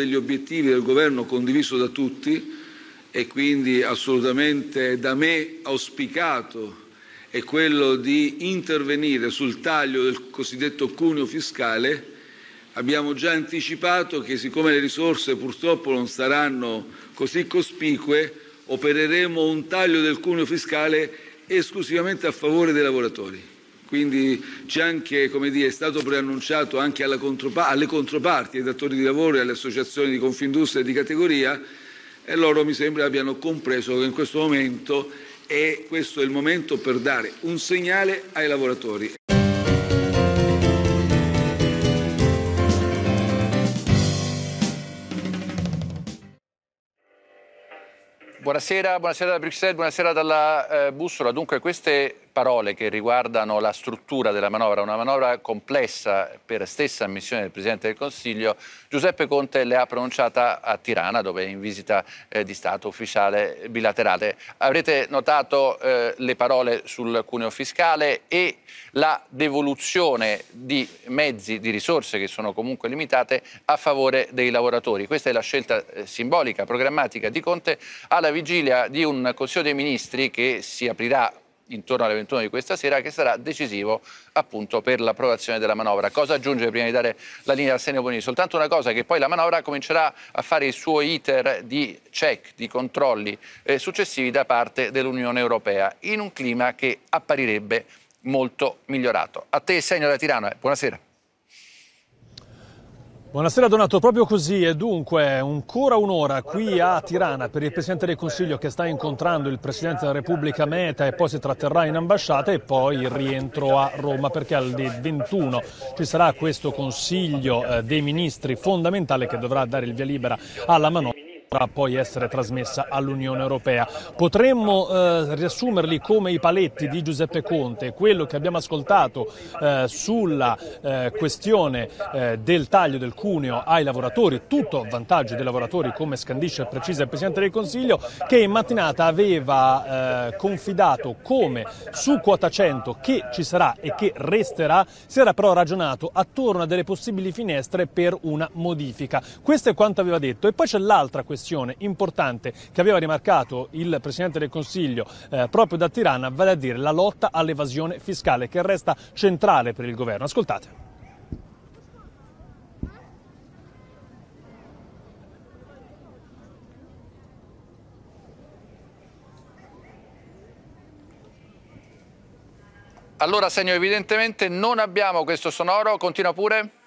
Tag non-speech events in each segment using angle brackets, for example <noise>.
degli obiettivi del governo condiviso da tutti e quindi assolutamente da me auspicato è quello di intervenire sul taglio del cosiddetto cuneo fiscale. Abbiamo già anticipato che siccome le risorse purtroppo non saranno così cospicue, opereremo un taglio del cuneo fiscale esclusivamente a favore dei lavoratori. Quindi c'è anche, come dire, è stato preannunciato anche contropa alle controparti, ai datori di lavoro e alle associazioni di Confindustria e di categoria e loro mi sembra abbiano compreso che in questo momento è, questo il momento per dare un segnale ai lavoratori. Buonasera, buonasera da Bruxelles, buonasera dalla eh, Bussola. Dunque queste parole che riguardano la struttura della manovra, una manovra complessa per stessa ammissione del Presidente del Consiglio, Giuseppe Conte le ha pronunciata a Tirana dove è in visita eh, di Stato ufficiale bilaterale. Avrete notato eh, le parole sul cuneo fiscale e la devoluzione di mezzi, di risorse che sono comunque limitate a favore dei lavoratori. Questa è la scelta eh, simbolica, programmatica di Conte alla vigilia di un Consiglio dei Ministri che si aprirà intorno alle 21 di questa sera che sarà decisivo appunto per l'approvazione della manovra. Cosa aggiungere prima di dare la linea al Senio Bonini? Soltanto una cosa che poi la manovra comincerà a fare il suo iter di check, di controlli eh, successivi da parte dell'Unione Europea in un clima che apparirebbe molto migliorato. A te Senio da Tirano, eh. buonasera. Buonasera Donato, proprio così. E dunque ancora un'ora qui a Tirana per il Presidente del Consiglio che sta incontrando il Presidente della Repubblica Meta e poi si tratterrà in ambasciata e poi il rientro a Roma perché al 21 ci sarà questo Consiglio eh, dei Ministri fondamentale che dovrà dare il via libera alla manovra poi essere trasmessa all'Unione Europea. Potremmo eh, riassumerli come i paletti di Giuseppe Conte, quello che abbiamo ascoltato eh, sulla eh, questione eh, del taglio del cuneo ai lavoratori, tutto a vantaggio dei lavoratori come scandisce e precisa il Presidente del Consiglio, che in mattinata aveva eh, confidato come su quota 100 che ci sarà e che resterà, si era però ragionato attorno a delle possibili finestre per una modifica. Questo è quanto aveva detto e poi c'è l'altra questione questione importante che aveva rimarcato il Presidente del Consiglio eh, proprio da Tirana, vale a dire la lotta all'evasione fiscale che resta centrale per il governo. Ascoltate. Allora segno evidentemente non abbiamo questo sonoro, continua pure.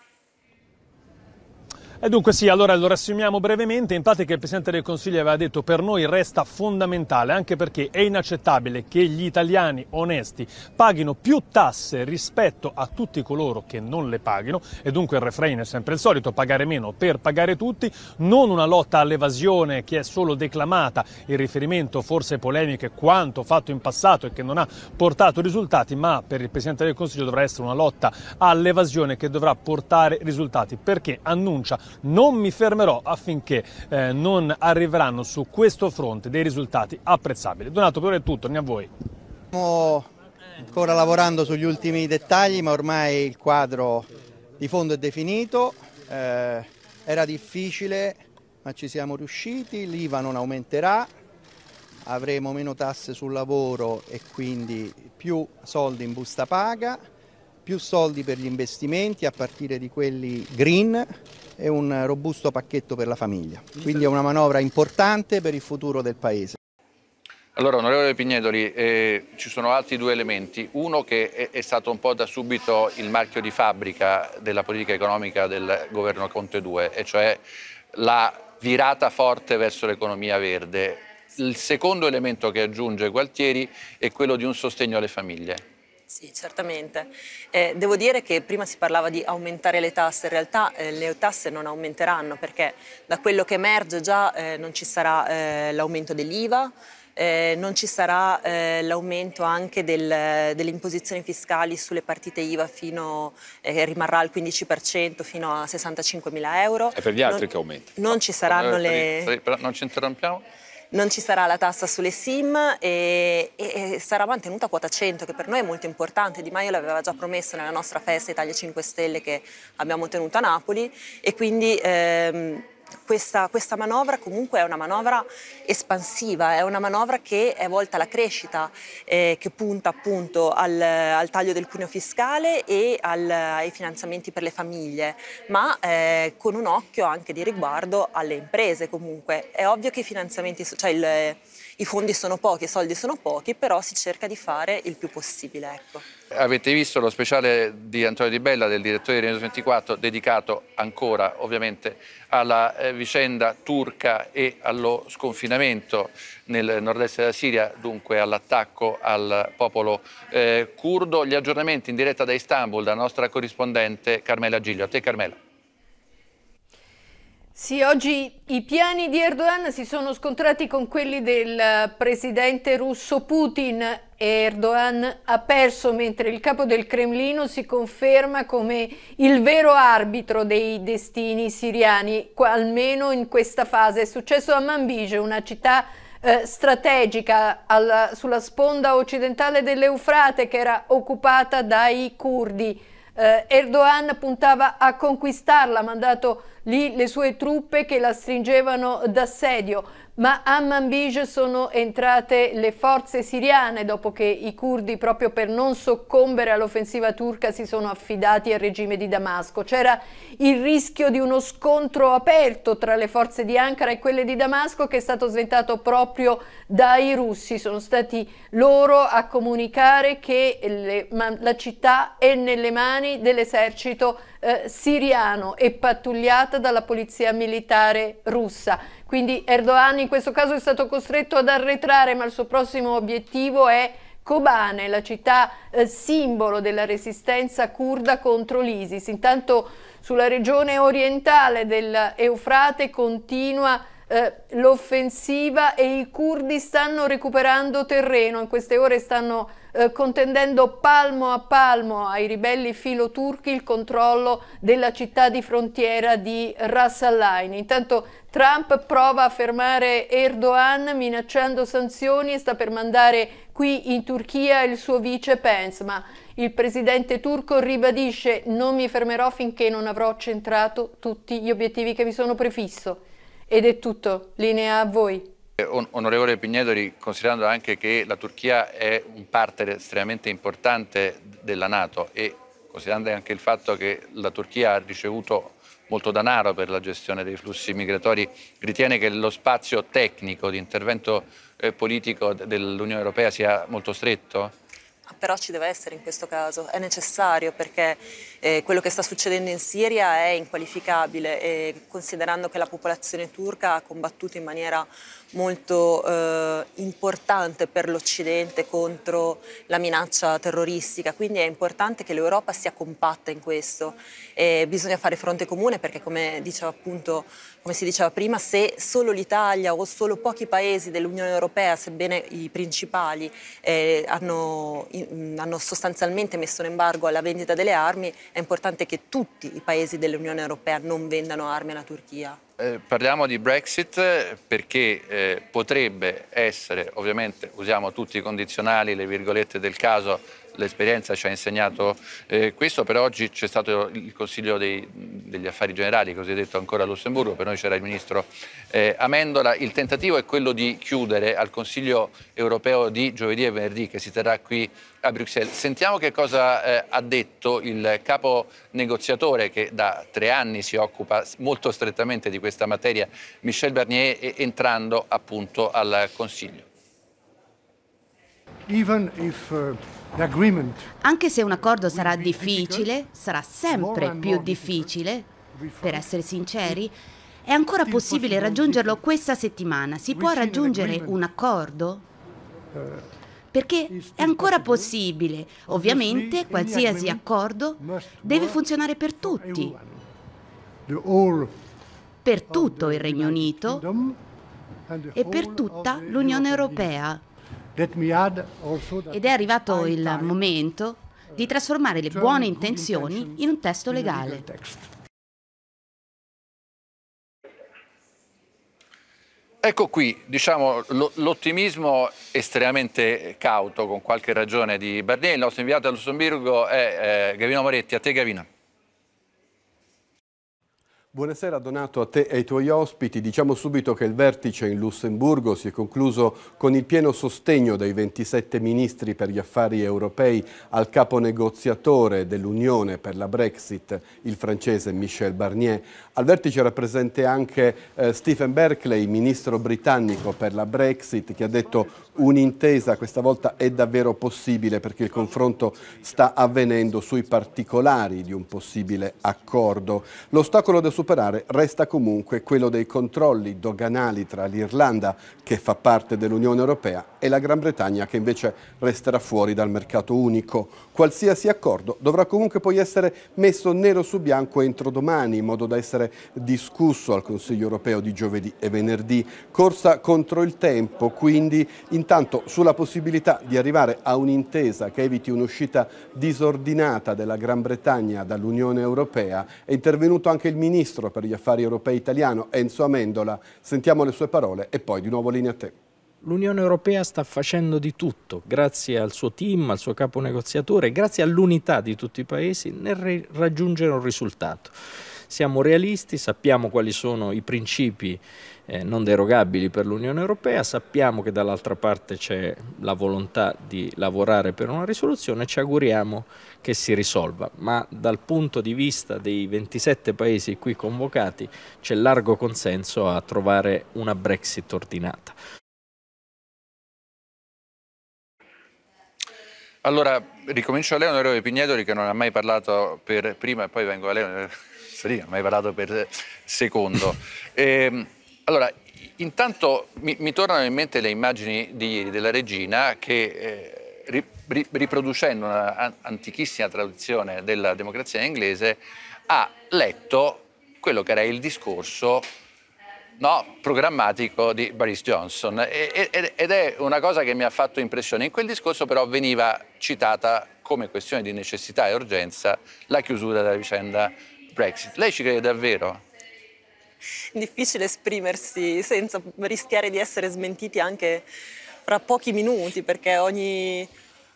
E dunque sì, allora lo riassumiamo brevemente. In pratica il Presidente del Consiglio aveva detto per noi resta fondamentale, anche perché è inaccettabile che gli italiani onesti paghino più tasse rispetto a tutti coloro che non le paghino. E dunque il refrain è sempre il solito, pagare meno per pagare tutti, non una lotta all'evasione che è solo declamata, in riferimento forse polemiche quanto fatto in passato e che non ha portato risultati, ma per il Presidente del Consiglio dovrà essere una lotta all'evasione che dovrà portare risultati. Perché annuncia non mi fermerò affinché eh, non arriveranno su questo fronte dei risultati apprezzabili. Donato, per ora è tutto, ne a voi. Stiamo ancora lavorando sugli ultimi dettagli, ma ormai il quadro di fondo è definito. Eh, era difficile, ma ci siamo riusciti. L'IVA non aumenterà, avremo meno tasse sul lavoro e quindi più soldi in busta paga, più soldi per gli investimenti a partire di quelli green e un robusto pacchetto per la famiglia. Quindi è una manovra importante per il futuro del Paese. Allora, onorevole Pignedoli, eh, ci sono altri due elementi. Uno che è, è, stato un po' da subito il marchio di fabbrica della politica economica del governo Conte 2, e cioè la virata forte verso l'economia verde. Il secondo elemento che aggiunge Gualtieri è quello di un sostegno alle famiglie. Sì, certamente. Eh, devo dire che prima si parlava di aumentare le tasse, in realtà eh, le tasse non aumenteranno perché da quello che emerge già eh, non ci sarà eh, l'aumento dell'IVA, eh, non ci sarà eh, l'aumento anche del, delle imposizioni fiscali sulle partite IVA fino, eh, rimarrà al 15% fino a 65 mila euro. E per gli altri non, che aumenta? Non ci saranno le... Non ci interrompiamo? Non ci sarà la tassa sulle SIM e, e, sarà mantenuta quota 100 che per noi è molto importante. Di Maio l'aveva già promesso nella nostra festa Italia 5 Stelle che abbiamo tenuto a Napoli e quindi ehm, questa, questa, manovra comunque è una manovra espansiva, è una manovra che è volta alla crescita, eh, che punta appunto al, al, taglio del cuneo fiscale e al, ai finanziamenti per le famiglie, ma eh, con un occhio anche di riguardo alle imprese comunque. È ovvio che i finanziamenti, cioè il, i fondi sono pochi, i soldi sono pochi, però si cerca di fare il più possibile. Ecco. Avete visto lo speciale di Antonio Di Bella, del direttore di Renews 24, dedicato ancora ovviamente alla eh, vicenda turca e allo sconfinamento nel nord-est della Siria, dunque all'attacco al popolo eh, curdo. Gli aggiornamenti in diretta da Istanbul dalla nostra corrispondente Carmela Giglio. A te Carmela. Sì, oggi i piani di Erdogan si sono scontrati con quelli del presidente russo Putin. Erdogan ha perso mentre il capo del Cremlino si conferma come il vero arbitro dei destini siriani, almeno in questa fase. È successo a Manbij, una città eh, strategica alla, sulla sponda occidentale dell'Eufrate che era occupata dai curdi. Eh, Erdogan puntava a conquistarla, ha mandato lì le sue truppe che la stringevano d'assedio, ma a Manbij sono entrate le forze siriane dopo che i curdi, proprio per non soccombere all'offensiva turca, si sono affidati al regime di Damasco. C'era il rischio di uno scontro aperto tra le forze di Ankara e quelle di Damasco che è stato sventato proprio dai russi. Sono stati loro a comunicare che le, la città è nelle mani dell'esercito eh, siriano e pattugliata dalla polizia militare russa. Quindi Erdogan in questo caso è stato costretto ad arretrare, ma il suo prossimo obiettivo è Kobane, la città eh, simbolo della resistenza kurda contro l'ISIS. Intanto sulla regione orientale dell'Eufrate continua eh, l'offensiva e i curdi stanno recuperando terreno, in queste ore stanno eh, contendendo palmo a palmo ai ribelli filo-turchi il controllo della città di frontiera di Ras Al Ain. Intanto Trump prova a fermare Erdogan minacciando sanzioni e sta per mandare qui in Turchia il suo vice Pence, ma il presidente turco ribadisce non mi fermerò finché non avrò centrato tutti gli obiettivi che mi sono prefisso. Ed è tutto, linea a voi. Eh, onorevole Pignedoli, considerando anche che la Turchia è un partner estremamente importante della Nato e considerando anche il fatto che la Turchia ha ricevuto molto denaro per la gestione dei flussi migratori, ritiene che lo spazio tecnico di intervento eh, politico dell'Unione Europea sia molto stretto? però ci deve essere in questo caso, è necessario perché eh, quello che sta succedendo in Siria è inqualificabile e considerando che la popolazione turca ha combattuto in maniera molto eh, importante per l'Occidente contro la minaccia terroristica, quindi è importante che l'Europa sia compatta in questo. E bisogna fare fronte comune perché come, appunto, come si diceva prima, se solo l'Italia o solo pochi paesi dell'Unione Europea, sebbene i principali, eh, hanno, in, hanno sostanzialmente messo un embargo alla vendita delle armi, è importante che tutti i paesi dell'Unione Europea non vendano armi alla Turchia. Eh, parliamo di Brexit perché eh, potrebbe essere, ovviamente usiamo tutti i condizionali, le virgolette del caso, l'esperienza ci ha insegnato eh, questo, per oggi c'è stato il Consiglio dei, degli Affari Generali, cosiddetto ancora a Lussemburgo, per noi c'era il Ministro eh, Amendola, il tentativo è quello di chiudere al Consiglio europeo di giovedì e venerdì che si terrà qui a Bruxelles. Sentiamo che cosa eh, ha detto il capo negoziatore che da tre anni si occupa molto strettamente di questa materia, Michel Barnier, entrando appunto al Consiglio. Uh... Anche se un accordo sarà difficile, sarà sempre più difficile, per essere sinceri, è ancora possibile raggiungerlo questa settimana. Si può raggiungere un accordo? Uh, Perché è ancora possibile. Ovviamente qualsiasi accordo deve funzionare per tutti. Per tutto il Regno Unito e per tutta l'Unione Europea. Ed è arrivato il momento di trasformare le buone intenzioni in un testo legale. Ecco qui, diciamo, l'ottimismo estremamente cauto, con qualche ragione, di Barnier. Il nostro inviato a Lussemburgo è eh, Gavino Moretti. A te Gavino. Buonasera Donato a te e ai tuoi ospiti. Diciamo subito che il vertice in Lussemburgo si è concluso con il pieno sostegno dei 27 ministri per gli affari europei al capo negoziatore dell'Unione per la Brexit, il francese Michel Barnier. Al vertice era presente anche eh, Stephen Berkeley, ministro britannico per la Brexit, che ha detto un'intesa questa volta è davvero possibile perché il confronto sta avvenendo sui particolari di un possibile accordo. L'ostacolo da superare resta comunque quello dei controlli doganali tra l'Irlanda, che fa parte dell'Unione Europea, e la Gran Bretagna, che invece resterà fuori dal mercato unico. Qualsiasi accordo dovrà comunque poi essere messo nero su bianco entro domani, in modo da essere discusso al Consiglio Europeo di giovedì e venerdì. Corsa contro il tempo, quindi in Intanto sulla possibilità di arrivare a un'intesa che eviti un'uscita disordinata della Gran Bretagna dall'Unione Europea è intervenuto anche il Ministro per gli Affari Europei italiano Enzo Amendola. Sentiamo le sue parole e poi di nuovo linea a te. L'Unione Europea sta facendo di tutto, grazie al suo team, al suo capo negoziatore, grazie all'unità di tutti i paesi nel raggiungere un risultato. Siamo realisti, sappiamo quali sono i principi eh, non derogabili per l'Unione Europea, sappiamo che dall'altra parte c'è la volontà di lavorare per una risoluzione e ci auguriamo che si risolva, ma dal punto di vista dei 27 paesi qui convocati c'è largo consenso a trovare una Brexit ordinata. Allora, ricomincio a lei, onorevole Pignedoli, che non ha mai parlato per prima e poi vengo a lei, non <laughs> ha mai parlato per secondo. E, <laughs> ehm, allora, intanto mi, mi, tornano in mente le immagini di della regina che eh, ri, riproducendo una antichissima tradizione della democrazia inglese ha letto quello che era il discorso no, programmatico di Boris Johnson e, ed è una cosa che mi ha fatto impressione. In quel discorso però veniva citata come questione di necessità e urgenza la chiusura della vicenda Brexit. Lei ci crede davvero? <laughs> difficile esprimersi senza rischiare di essere smentiti anche fra pochi minuti perché ogni,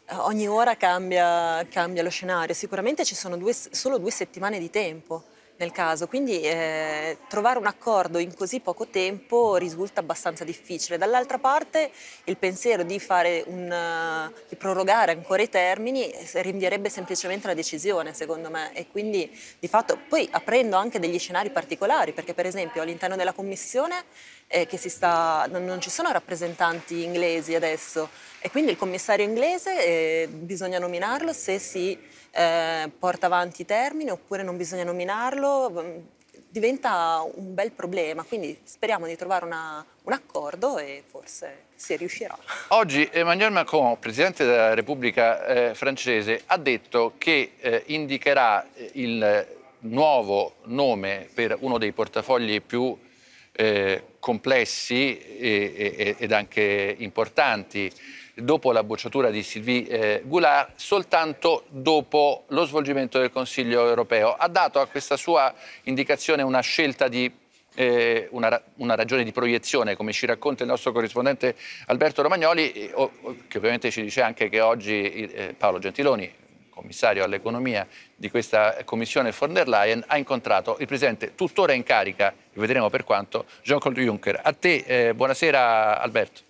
ogni ora cambia, cambia, lo scenario. Sicuramente ci sono due, solo due settimane di tempo nel caso, quindi eh, trovare un accordo in così poco tempo risulta abbastanza difficile. Dall'altra parte il pensiero di, un, di, prorogare ancora i termini rinvierebbe semplicemente la decisione secondo me e quindi di fatto poi aprendo anche degli scenari particolari perché per esempio all'interno della Commissione eh, sta, non, non, ci sono rappresentanti inglesi adesso. E quindi il commissario inglese eh, bisogna nominarlo se si eh, porta avanti i termini oppure non bisogna nominarlo, mm, diventa un bel problema, quindi speriamo di trovare una, un accordo e forse si riuscirà. Oggi Emmanuel Macron, Presidente della Repubblica eh, francese, ha detto che eh, indicherà eh, il nuovo nome per uno dei portafogli più eh, complessi e, e, ed anche importanti dopo la bocciatura di Sylvie eh, Goulart, soltanto dopo lo svolgimento del Consiglio europeo. Ha dato a questa sua indicazione una scelta di eh, una, una, ragione di proiezione, come ci racconta il nostro corrispondente Alberto Romagnoli, che ovviamente ci dice anche che oggi eh, Paolo Gentiloni, commissario all'economia di questa commissione von der Leyen, ha incontrato il presidente tuttora in carica, vedremo per quanto, Jean-Claude Juncker. A te, eh, buonasera Alberto.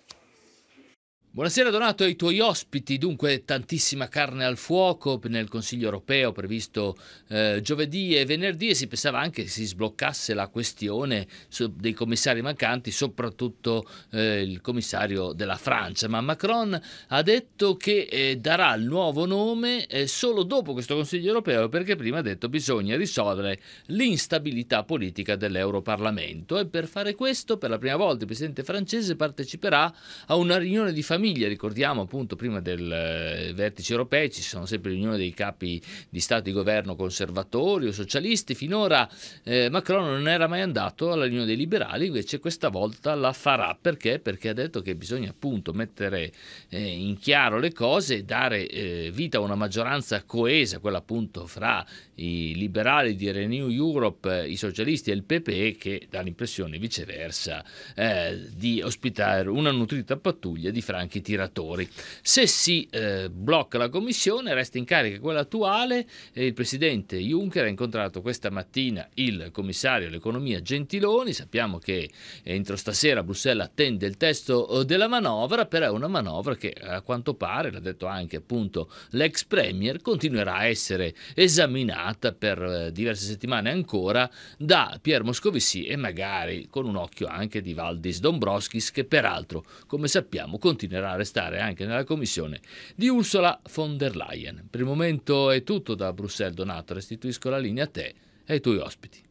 Buonasera Donato ai tuoi ospiti, dunque tantissima carne al fuoco nel Consiglio europeo previsto eh, giovedì e venerdì e si pensava anche che si sbloccasse la questione dei commissari mancanti, soprattutto eh, il commissario della Francia, ma Macron ha detto che eh, darà il nuovo nome eh, solo dopo questo Consiglio europeo perché prima ha detto bisogna risolvere l'instabilità politica dell'Europarlamento. E per fare questo per la prima volta il presidente francese parteciperà a una riunione di famiglia famiglia, ricordiamo appunto prima del eh, vertice europeo ci sono sempre riunioni dei capi di Stato di governo conservatori o socialisti, finora eh, Macron non era mai andato alla riunione dei liberali, invece questa volta la farà perché? Perché ha detto che bisogna appunto mettere eh, in chiaro le cose e dare eh, vita a una maggioranza coesa, quella appunto fra i liberali di Renew Europe, i socialisti e il PPE che dà l'impressione viceversa eh, di ospitare una nutrita pattuglia di franchi franchi tiratori. Se si eh, blocca la commissione resta in carica quella attuale il presidente Juncker ha incontrato questa mattina il commissario all'economia Gentiloni, sappiamo che entro stasera Bruxelles attende il testo eh, della manovra, però è una manovra che a quanto pare, l'ha detto anche appunto l'ex premier, continuerà a essere esaminata per eh, diverse settimane ancora da Pier Moscovici e magari con un occhio anche di Valdis Dombrovskis che peraltro, come sappiamo, continuerà a restare anche nella commissione di Ursula von der Leyen. Per il momento è tutto da Bruxelles Donato, restituisco la linea a te e ai tuoi ospiti.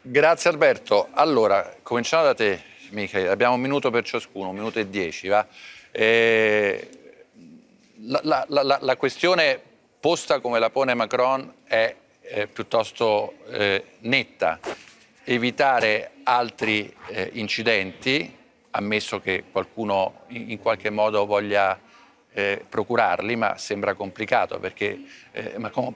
Grazie Alberto. Allora, cominciamo da te, Michele. Abbiamo un minuto per ciascuno, un minuto e dieci, va? Eh, la, la, la, la, questione posta come la pone Macron è eh, piuttosto eh, netta. Evitare altri eh, incidenti, ammesso che qualcuno in, qualche modo voglia eh, procurarli, ma sembra complicato perché eh,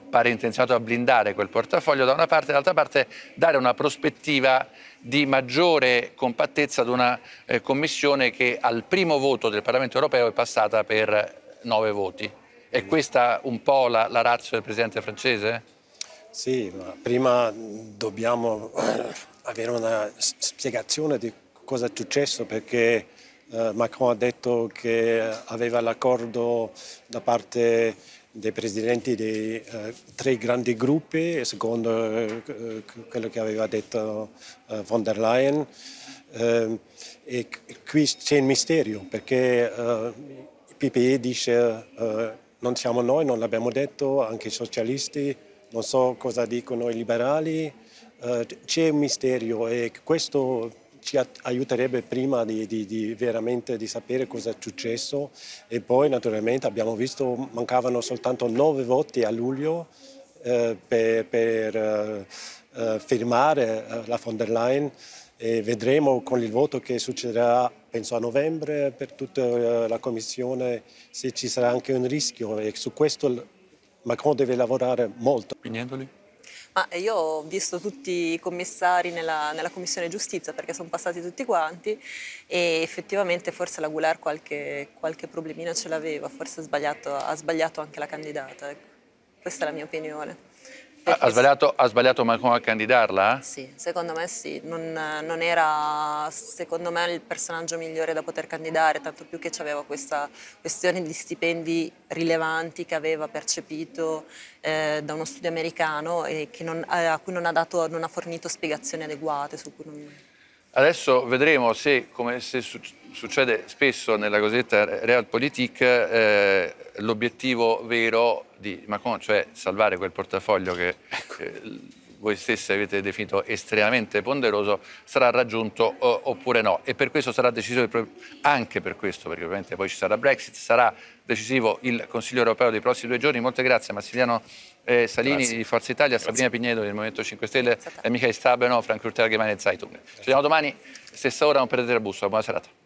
pare intenzionato a blindare quel portafoglio da una parte, dall'altra parte dare una prospettiva di maggiore compattezza ad una eh, commissione che al primo voto del Parlamento europeo è passata per nove voti. È questa un po' la, la razza del Presidente francese? Sì, ma prima dobbiamo avere una spiegazione di cosa è successo perché eh, Macron ha detto che aveva l'accordo da parte dei presidenti dei eh, tre grandi gruppi, secondo eh, quello che aveva detto eh, von der Leyen. Eh, e qui c'è il mistero perché eh, il PPE dice non siamo noi, non l'abbiamo detto, anche i socialisti, non so cosa dicono i liberali, c'è un mistero e questo ci aiuterebbe prima di, di, di, veramente di sapere cosa è successo e poi naturalmente abbiamo visto mancavano soltanto nove voti a luglio eh, per, per eh, eh firmare eh, la von der Leyen e vedremo con il voto che succederà penso a novembre per tutta eh, la Commissione se ci sarà anche un rischio e su questo Macron deve lavorare molto. Pignendoli? Ma io ho visto tutti i commissari nella, nella Commissione Giustizia perché sono passati tutti quanti e effettivamente forse la Goulart qualche, qualche problemino ce l'aveva, forse ha sbagliato, ha sbagliato anche la candidata. Ecco. Questa è la mia opinione. Ha sbagliato, ha sbagliato Macron a candidarla? Sì, secondo me sì, non, non, era secondo me il personaggio migliore da poter candidare, tanto più che aveva questa questione di stipendi rilevanti che aveva percepito eh, da uno studio americano e non, a cui non ha, dato, non ha, fornito spiegazioni adeguate. Adesso vedremo se, come se succede spesso nella cosiddetta realpolitik, eh, l'obiettivo vero di Macron, cioè salvare quel portafoglio che eh, voi stessi avete definito estremamente ponderoso, sarà raggiunto o, oppure no. E per questo sarà decisivo, anche per questo, perché ovviamente poi ci sarà Brexit, sarà decisivo il Consiglio europeo dei prossimi due giorni. Molte grazie a Massiliano eh, Salini grazie. di Forza Italia, grazie. Sabrina Pignedo del Movimento 5 Stelle e Michael Stabeno, Frank Allgemeine Zeitung. Ci vediamo domani, stessa ora, non perdete la bussola. Buona serata.